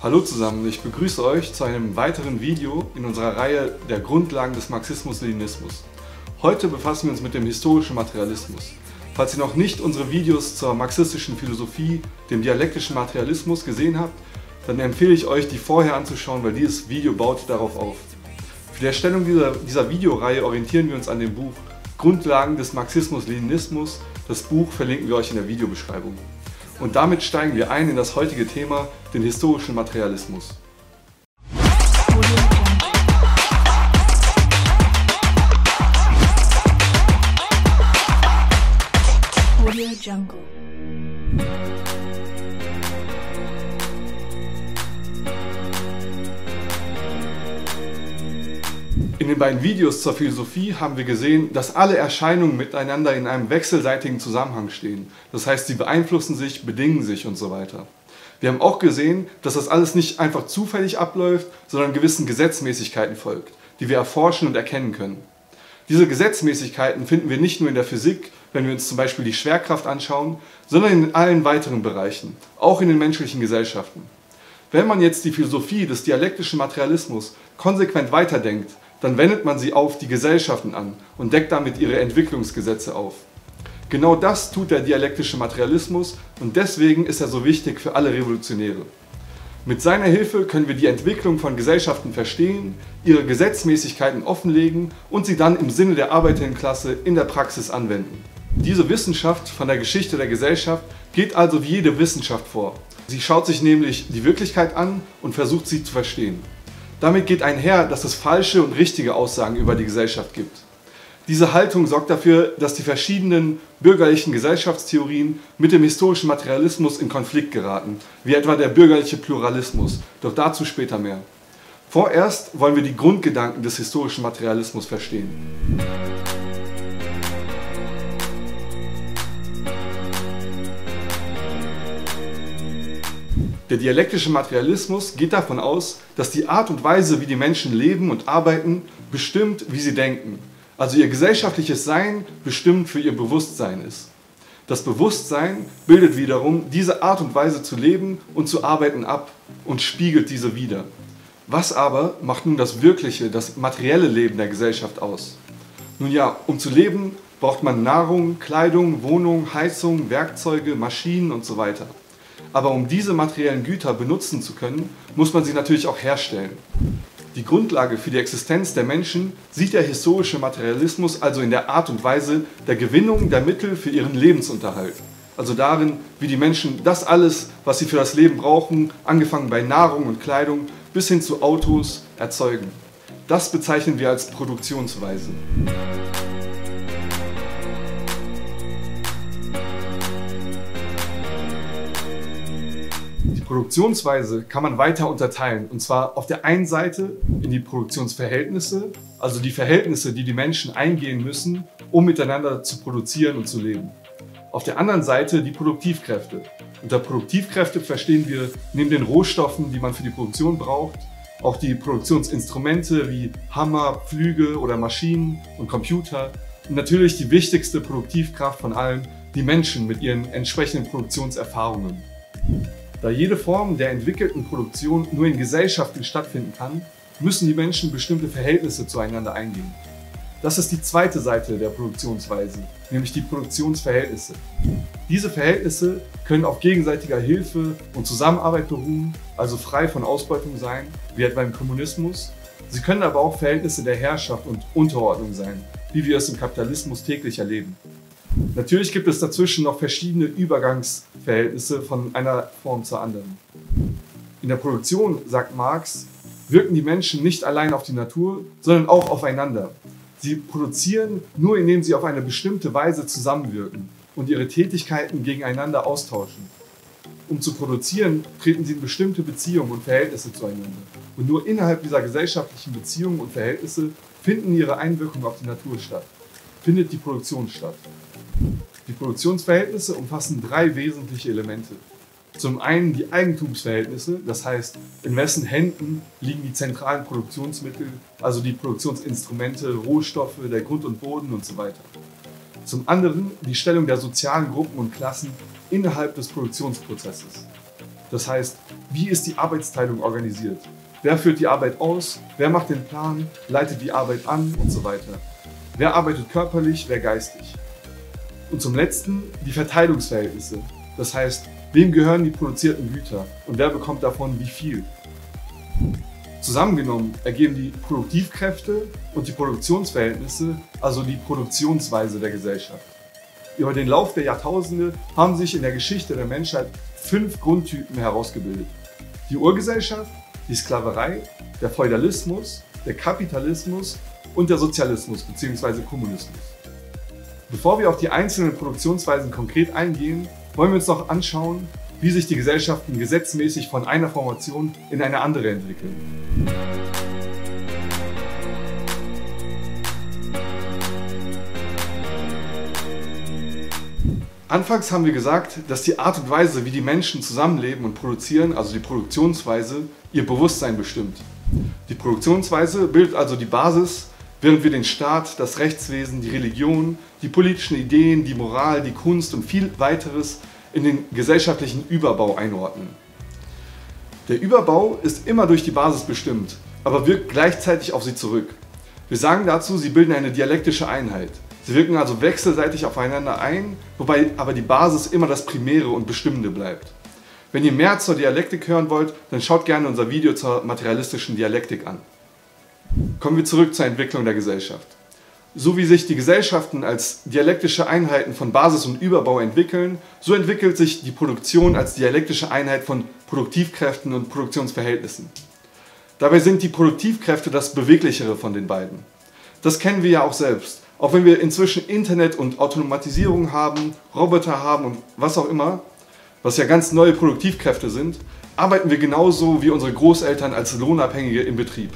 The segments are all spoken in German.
Hallo zusammen, ich begrüße euch zu einem weiteren Video in unserer Reihe der Grundlagen des Marxismus-Leninismus. Heute befassen wir uns mit dem historischen Materialismus. Falls ihr noch nicht unsere Videos zur marxistischen Philosophie, dem dialektischen Materialismus gesehen habt, dann empfehle ich euch, die vorher anzuschauen, weil dieses Video baut darauf auf. Für die Erstellung dieser, dieser Videoreihe orientieren wir uns an dem Buch Grundlagen des Marxismus-Leninismus. Das Buch verlinken wir euch in der Videobeschreibung. Und damit steigen wir ein in das heutige Thema, den historischen Materialismus. Jungle. In den beiden Videos zur Philosophie haben wir gesehen, dass alle Erscheinungen miteinander in einem wechselseitigen Zusammenhang stehen. Das heißt, sie beeinflussen sich, bedingen sich und so weiter. Wir haben auch gesehen, dass das alles nicht einfach zufällig abläuft, sondern gewissen Gesetzmäßigkeiten folgt, die wir erforschen und erkennen können. Diese Gesetzmäßigkeiten finden wir nicht nur in der Physik, wenn wir uns zum Beispiel die Schwerkraft anschauen, sondern in allen weiteren Bereichen, auch in den menschlichen Gesellschaften. Wenn man jetzt die Philosophie des dialektischen Materialismus konsequent weiterdenkt, dann wendet man sie auf die Gesellschaften an und deckt damit ihre Entwicklungsgesetze auf. Genau das tut der dialektische Materialismus und deswegen ist er so wichtig für alle Revolutionäre. Mit seiner Hilfe können wir die Entwicklung von Gesellschaften verstehen, ihre Gesetzmäßigkeiten offenlegen und sie dann im Sinne der Arbeiterinnenklasse in der Praxis anwenden. Diese Wissenschaft von der Geschichte der Gesellschaft geht also wie jede Wissenschaft vor. Sie schaut sich nämlich die Wirklichkeit an und versucht sie zu verstehen. Damit geht einher, dass es falsche und richtige Aussagen über die Gesellschaft gibt. Diese Haltung sorgt dafür, dass die verschiedenen bürgerlichen Gesellschaftstheorien mit dem historischen Materialismus in Konflikt geraten, wie etwa der bürgerliche Pluralismus, doch dazu später mehr. Vorerst wollen wir die Grundgedanken des historischen Materialismus verstehen. Der dialektische Materialismus geht davon aus, dass die Art und Weise, wie die Menschen leben und arbeiten, bestimmt, wie sie denken. Also ihr gesellschaftliches Sein bestimmt für ihr Bewusstsein ist. Das Bewusstsein bildet wiederum diese Art und Weise zu leben und zu arbeiten ab und spiegelt diese wieder. Was aber macht nun das wirkliche, das materielle Leben der Gesellschaft aus? Nun ja, um zu leben, braucht man Nahrung, Kleidung, Wohnung, Heizung, Werkzeuge, Maschinen und so weiter. Aber um diese materiellen Güter benutzen zu können, muss man sie natürlich auch herstellen. Die Grundlage für die Existenz der Menschen sieht der historische Materialismus also in der Art und Weise der Gewinnung der Mittel für ihren Lebensunterhalt. Also darin, wie die Menschen das alles, was sie für das Leben brauchen, angefangen bei Nahrung und Kleidung bis hin zu Autos, erzeugen. Das bezeichnen wir als Produktionsweise. Produktionsweise kann man weiter unterteilen. Und zwar auf der einen Seite in die Produktionsverhältnisse, also die Verhältnisse, die die Menschen eingehen müssen, um miteinander zu produzieren und zu leben. Auf der anderen Seite die Produktivkräfte. Unter Produktivkräfte verstehen wir neben den Rohstoffen, die man für die Produktion braucht, auch die Produktionsinstrumente wie Hammer, Flügel oder Maschinen und Computer. Und natürlich die wichtigste Produktivkraft von allen, die Menschen mit ihren entsprechenden Produktionserfahrungen. Da jede Form der entwickelten Produktion nur in Gesellschaften stattfinden kann, müssen die Menschen bestimmte Verhältnisse zueinander eingehen. Das ist die zweite Seite der Produktionsweise, nämlich die Produktionsverhältnisse. Diese Verhältnisse können auf gegenseitiger Hilfe und Zusammenarbeit beruhen, also frei von Ausbeutung sein, wie etwa im Kommunismus. Sie können aber auch Verhältnisse der Herrschaft und Unterordnung sein, wie wir es im Kapitalismus täglich erleben. Natürlich gibt es dazwischen noch verschiedene Übergangsverhältnisse von einer Form zur anderen. In der Produktion, sagt Marx, wirken die Menschen nicht allein auf die Natur, sondern auch aufeinander. Sie produzieren nur, indem sie auf eine bestimmte Weise zusammenwirken und ihre Tätigkeiten gegeneinander austauschen. Um zu produzieren, treten sie in bestimmte Beziehungen und Verhältnisse zueinander. Und nur innerhalb dieser gesellschaftlichen Beziehungen und Verhältnisse finden ihre Einwirkungen auf die Natur statt. Findet die Produktion statt. Die Produktionsverhältnisse umfassen drei wesentliche Elemente. Zum einen die Eigentumsverhältnisse, das heißt, in wessen Händen liegen die zentralen Produktionsmittel, also die Produktionsinstrumente, Rohstoffe, der Grund und Boden und so weiter. Zum anderen die Stellung der sozialen Gruppen und Klassen innerhalb des Produktionsprozesses. Das heißt, wie ist die Arbeitsteilung organisiert? Wer führt die Arbeit aus? Wer macht den Plan? Leitet die Arbeit an und so weiter? Wer arbeitet körperlich? Wer geistig? Und zum letzten die Verteilungsverhältnisse. Das heißt, wem gehören die produzierten Güter und wer bekommt davon wie viel? Zusammengenommen ergeben die Produktivkräfte und die Produktionsverhältnisse, also die Produktionsweise der Gesellschaft. Über den Lauf der Jahrtausende haben sich in der Geschichte der Menschheit fünf Grundtypen herausgebildet. Die Urgesellschaft, die Sklaverei, der Feudalismus, der Kapitalismus und der Sozialismus bzw. Kommunismus. Bevor wir auf die einzelnen Produktionsweisen konkret eingehen, wollen wir uns noch anschauen, wie sich die Gesellschaften gesetzmäßig von einer Formation in eine andere entwickeln. Anfangs haben wir gesagt, dass die Art und Weise, wie die Menschen zusammenleben und produzieren, also die Produktionsweise, ihr Bewusstsein bestimmt. Die Produktionsweise bildet also die Basis, während wir den Staat, das Rechtswesen, die Religion, die politischen Ideen, die Moral, die Kunst und viel weiteres in den gesellschaftlichen Überbau einordnen. Der Überbau ist immer durch die Basis bestimmt, aber wirkt gleichzeitig auf sie zurück. Wir sagen dazu, sie bilden eine dialektische Einheit. Sie wirken also wechselseitig aufeinander ein, wobei aber die Basis immer das Primäre und Bestimmende bleibt. Wenn ihr mehr zur Dialektik hören wollt, dann schaut gerne unser Video zur materialistischen Dialektik an. Kommen wir zurück zur Entwicklung der Gesellschaft. So wie sich die Gesellschaften als dialektische Einheiten von Basis und Überbau entwickeln, so entwickelt sich die Produktion als dialektische Einheit von Produktivkräften und Produktionsverhältnissen. Dabei sind die Produktivkräfte das beweglichere von den beiden. Das kennen wir ja auch selbst. Auch wenn wir inzwischen Internet und Automatisierung haben, Roboter haben und was auch immer, was ja ganz neue Produktivkräfte sind, arbeiten wir genauso wie unsere Großeltern als Lohnabhängige im Betrieb.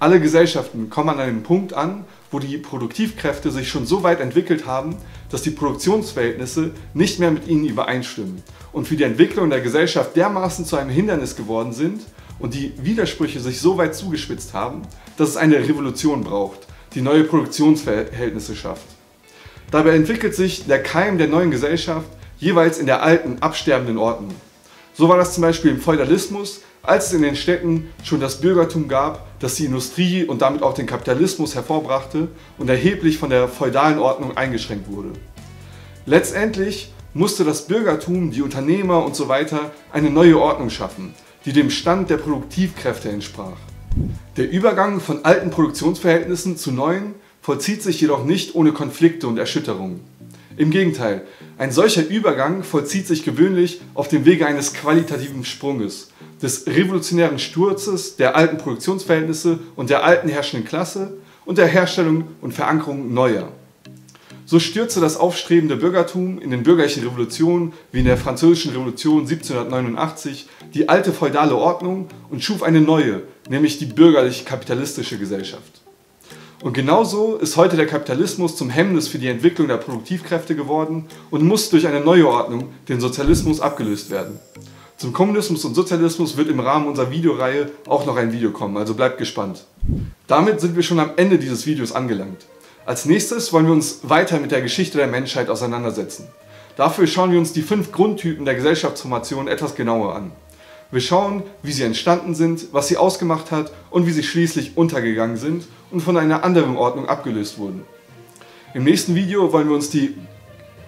Alle Gesellschaften kommen an einem Punkt an, wo die Produktivkräfte sich schon so weit entwickelt haben, dass die Produktionsverhältnisse nicht mehr mit ihnen übereinstimmen und für die Entwicklung der Gesellschaft dermaßen zu einem Hindernis geworden sind und die Widersprüche sich so weit zugespitzt haben, dass es eine Revolution braucht, die neue Produktionsverhältnisse schafft. Dabei entwickelt sich der Keim der neuen Gesellschaft jeweils in der alten, absterbenden Ordnung. So war das zum Beispiel im Feudalismus, als es in den Städten schon das Bürgertum gab, das die Industrie und damit auch den Kapitalismus hervorbrachte und erheblich von der feudalen Ordnung eingeschränkt wurde. Letztendlich musste das Bürgertum, die Unternehmer und so weiter eine neue Ordnung schaffen, die dem Stand der Produktivkräfte entsprach. Der Übergang von alten Produktionsverhältnissen zu neuen vollzieht sich jedoch nicht ohne Konflikte und Erschütterungen. Im Gegenteil, ein solcher Übergang vollzieht sich gewöhnlich auf dem Wege eines qualitativen Sprunges, des revolutionären Sturzes der alten Produktionsverhältnisse und der alten herrschenden Klasse und der Herstellung und Verankerung neuer. So stürzte das aufstrebende Bürgertum in den bürgerlichen Revolutionen wie in der Französischen Revolution 1789 die alte feudale Ordnung und schuf eine neue, nämlich die bürgerlich-kapitalistische Gesellschaft. Und genauso ist heute der Kapitalismus zum Hemmnis für die Entwicklung der Produktivkräfte geworden und muss durch eine neue Ordnung, den Sozialismus, abgelöst werden. Zum Kommunismus und Sozialismus wird im Rahmen unserer Videoreihe auch noch ein Video kommen, also bleibt gespannt. Damit sind wir schon am Ende dieses Videos angelangt. Als nächstes wollen wir uns weiter mit der Geschichte der Menschheit auseinandersetzen. Dafür schauen wir uns die fünf Grundtypen der Gesellschaftsformation etwas genauer an. Wir schauen, wie sie entstanden sind, was sie ausgemacht hat und wie sie schließlich untergegangen sind und von einer anderen Ordnung abgelöst wurden. Im nächsten Video wollen wir uns die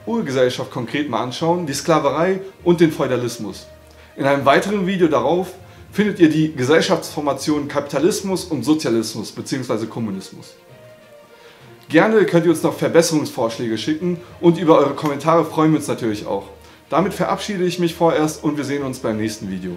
Urgesellschaft konkret mal anschauen, die Sklaverei und den Feudalismus. In einem weiteren Video darauf findet ihr die Gesellschaftsformation Kapitalismus und Sozialismus bzw. Kommunismus. Gerne könnt ihr uns noch Verbesserungsvorschläge schicken und über eure Kommentare freuen wir uns natürlich auch. Damit verabschiede ich mich vorerst und wir sehen uns beim nächsten Video.